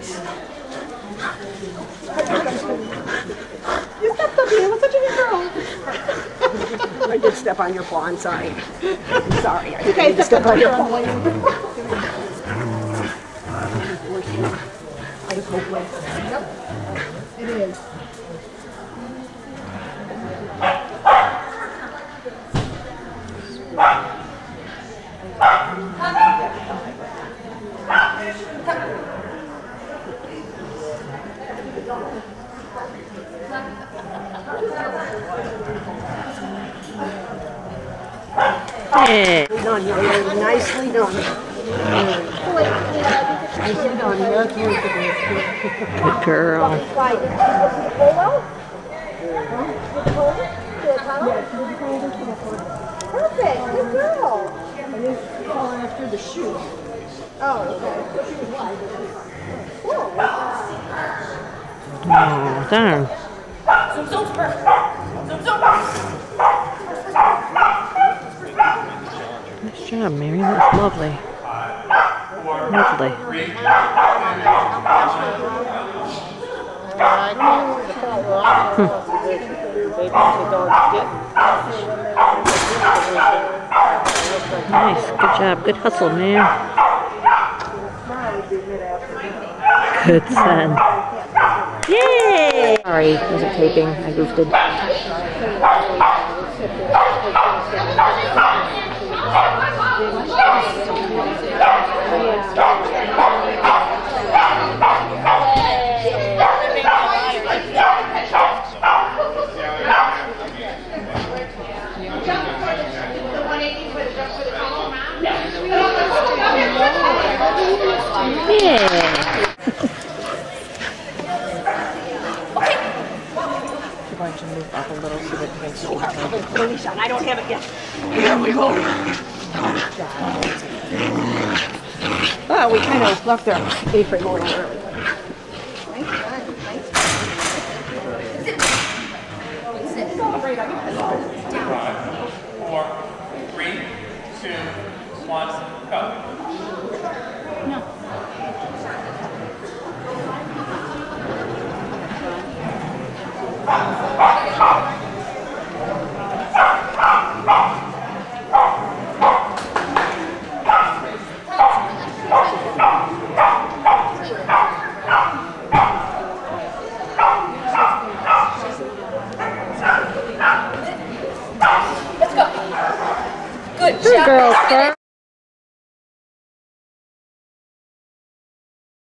You stepped up here. I'm such a good girl. I did step on your paw. I'm sorry. I'm sorry. I didn't mean to step on your paw. I just hope like. It is. Yeah. Nicely done, young lady. Nicely done. Nicely done. Look, you Good girl. Why, did you go to the polo? Huh? Did the polo? To the tunnel? Perfect, good girl. After the shoe. Oh, okay. Oh, darn. Nice job, Mary. That's lovely. Lovely. Nice. Good job. Good hustle, man. Good son. Yay! Sorry, wasn't taping. I goofed it. Yeah. Going to move up a little so that it makes it Release on. I don't have it yet. Here we go. Well, we kind of left our A-frame a little early. Five, four, three, two, one, go. Good Good girl, Sarah.